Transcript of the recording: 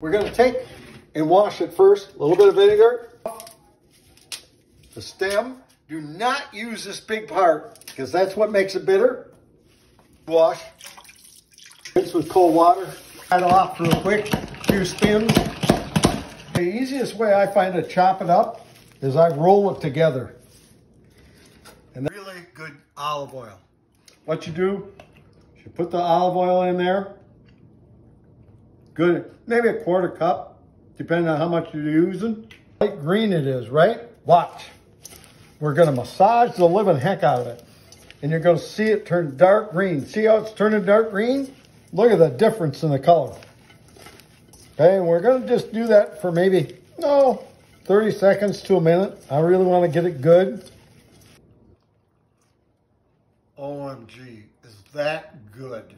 We're gonna take and wash it first. A little bit of vinegar. The stem. Do not use this big part because that's what makes it bitter. Wash. Rinse with cold water. Cut it off real quick. Few spins. The easiest way I find to chop it up is I roll it together. And really good olive oil. What you do, you put the olive oil in there. Good, maybe a quarter cup, depending on how much you're using. Light green it is, right? Watch. We're gonna massage the living heck out of it. And you're gonna see it turn dark green. See how it's turning dark green? Look at the difference in the color. Okay, and we're gonna just do that for maybe, no, 30 seconds to a minute. I really wanna get it good. OMG, is that good?